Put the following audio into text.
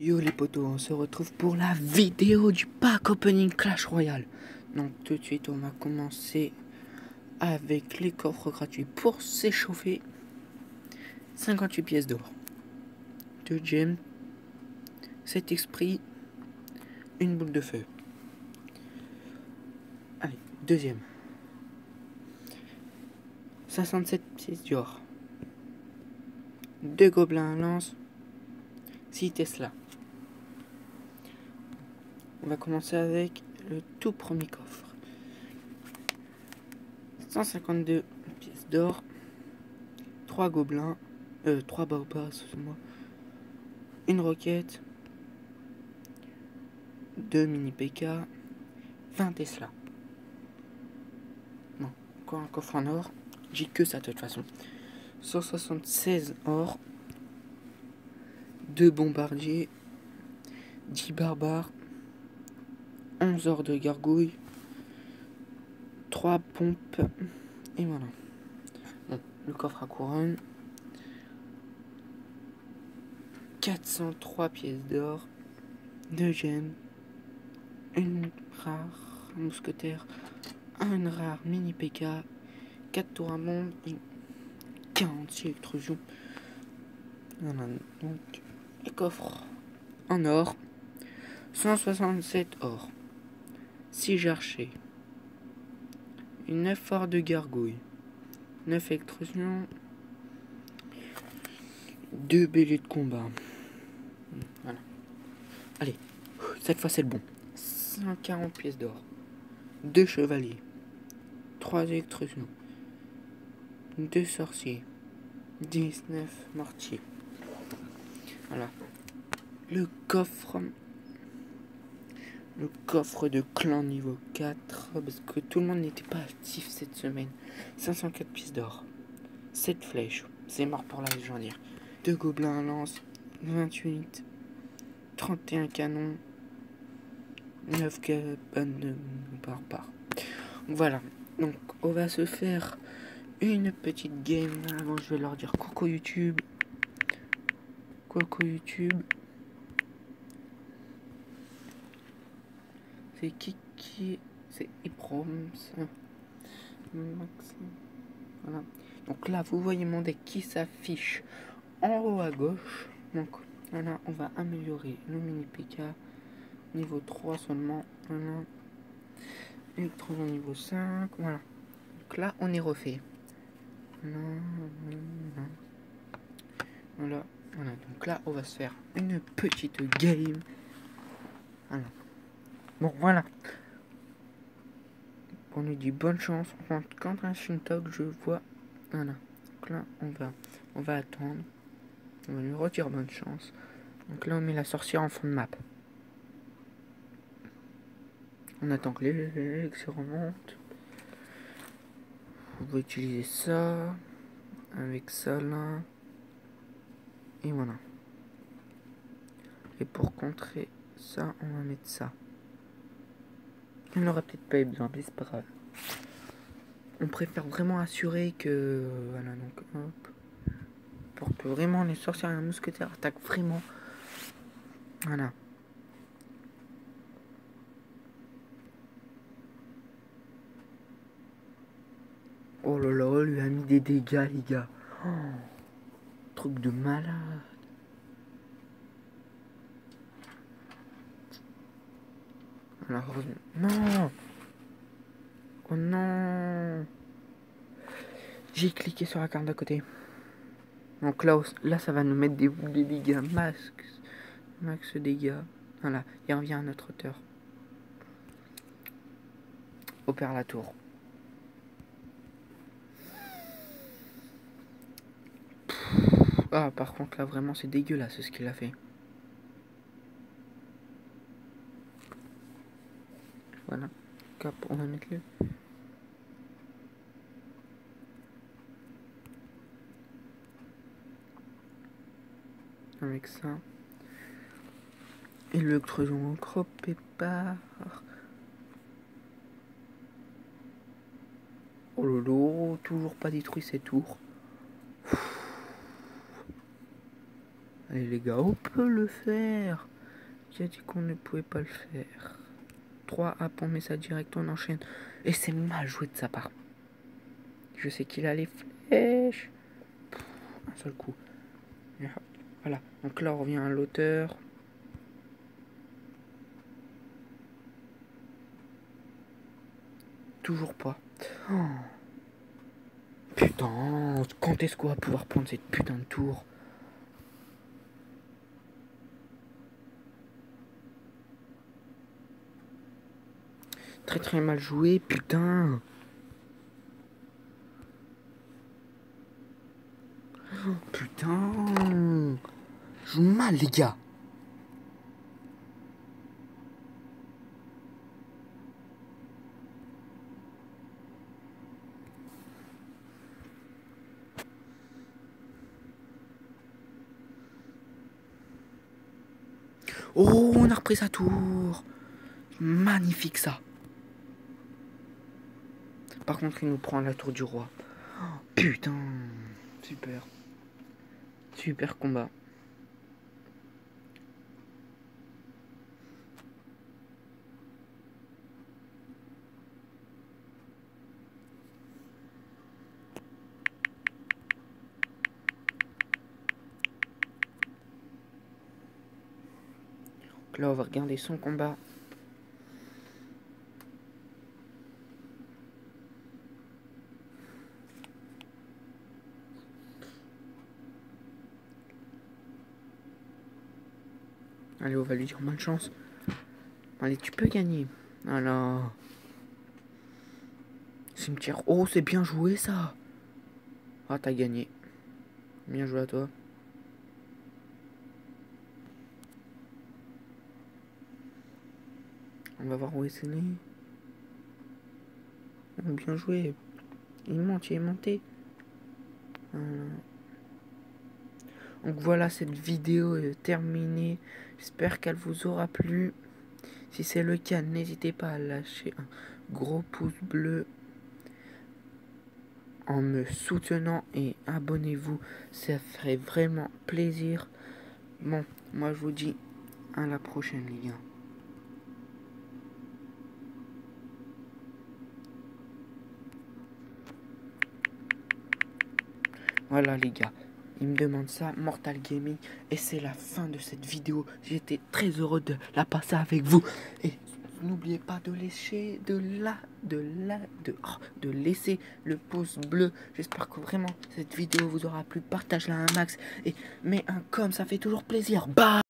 Yo les potos, on se retrouve pour la vidéo du pack opening Clash Royale. Donc tout de suite on va commencer avec les coffres gratuits pour s'échauffer. 58 pièces d'or. 2 gemmes. 7 esprits. Une boule de feu. Allez, deuxième. 67 pièces d'or. 2 gobelins à lance. 6 Tesla. On va commencer avec le tout premier coffre. 152 pièces d'or, 3 gobelins, euh, 3 baobas, moi une roquette, 2 mini PK, 20 Tesla. Bon, encore un coffre en or. J'ai que ça de toute façon. 176 or, 2 bombardiers, 10 barbares, 11 heures de gargouille, 3 pompes, et voilà. le coffre à couronne, 403 pièces d'or, 2 gemmes, une rare mousquetaire, un rare mini PK, 4 tours à monde et 46 extrusions. Voilà, donc, les coffres en or, 167 or. 6 archers, 9 phares de gargouille, 9 extrusions, 2 béliers de combat. Voilà. Allez, cette fois c'est le bon. 140 pièces d'or, 2 chevaliers, 3 extrusions, 2 sorciers, 19 mortiers. Voilà. Le coffre le coffre de clan niveau 4 parce que tout le monde n'était pas actif cette semaine. 504 pièces d'or, 7 flèches, c'est mort pour la légendaire. 2 gobelins à lance, 28, 31 canons, 9 cabanes de barbares. Voilà, donc on va se faire une petite game. Avant, je vais leur dire coucou YouTube. Coucou YouTube. C'est qui qui C'est Iprom. Voilà. Donc là, vous voyez mon deck qui s'affiche en haut à gauche. Donc voilà, on va améliorer le mini PK niveau 3 seulement. Voilà. Électron niveau 5. Voilà. Donc là, on est refait. Voilà. Voilà. Voilà. Donc là, on va se faire une petite game. Voilà. Bon, voilà. On lui dit bonne chance. Quand un Shintok, je vois. Voilà. Donc là, on va, on va attendre. On va lui retirer bonne chance. Donc là, on met la sorcière en fond de map. On attend que les se remontent. On va utiliser ça. Avec ça là. Et voilà. Et pour contrer ça, on va mettre ça. On n'aura peut-être pas eu besoin, mais c'est pas grave. On préfère vraiment assurer que. Voilà, donc hop. Pour que vraiment les sorcières et les mousquetaires attaquent vraiment. Voilà. Oh là là, lui a mis des dégâts, les gars. Oh, truc de malade. Alors, non Oh non J'ai cliqué sur la carte d'à côté. Donc là, là, ça va nous mettre des, des dégâts max. Max dégâts. Voilà, il revient à notre hauteur. Opère la tour. Ah, par contre, là, vraiment, c'est dégueulasse ce qu'il a fait. Voilà. Cap, on va mettre le. Avec ça. Et le creusons crop pépard. Oh lolo, toujours pas détruit ces tours. Allez les gars, on peut le faire. J'ai dit qu'on ne pouvait pas le faire. 3 A on met ça direct, on enchaîne. Et c'est mal joué de sa part. Je sais qu'il a les flèches. un seul coup. Voilà, donc là on revient à l'auteur. Toujours pas. Oh. Putain, quand est-ce qu'on va pouvoir prendre cette putain de tour? Très très mal joué, putain. putain. Joue mal, les gars. Oh, on a repris sa tour. Magnifique ça. Par contre, il nous prend la tour du roi. Oh, putain. Super. Super combat. là, on va regarder son combat. Allez, on va lui dire bonne chance. Allez, tu peux gagner. Alors. Cimetière. Oh, c'est bien joué ça. Ah, t'as gagné. Bien joué à toi. On va voir où est ce Bien joué. Il monte, il est monté. Donc voilà, cette vidéo est terminée. J'espère qu'elle vous aura plu. Si c'est le cas, n'hésitez pas à lâcher un gros pouce bleu en me soutenant et abonnez-vous. Ça ferait vraiment plaisir. Bon, moi je vous dis à la prochaine les gars. Voilà les gars. Il me demande ça, Mortal Gaming. Et c'est la fin de cette vidéo. J'étais très heureux de la passer avec vous. Et n'oubliez pas de laisser, de la, de la, de, oh, de laisser le pouce bleu. J'espère que vraiment cette vidéo vous aura plu. Partage-la un max. Et mets un comme, ça fait toujours plaisir. Bye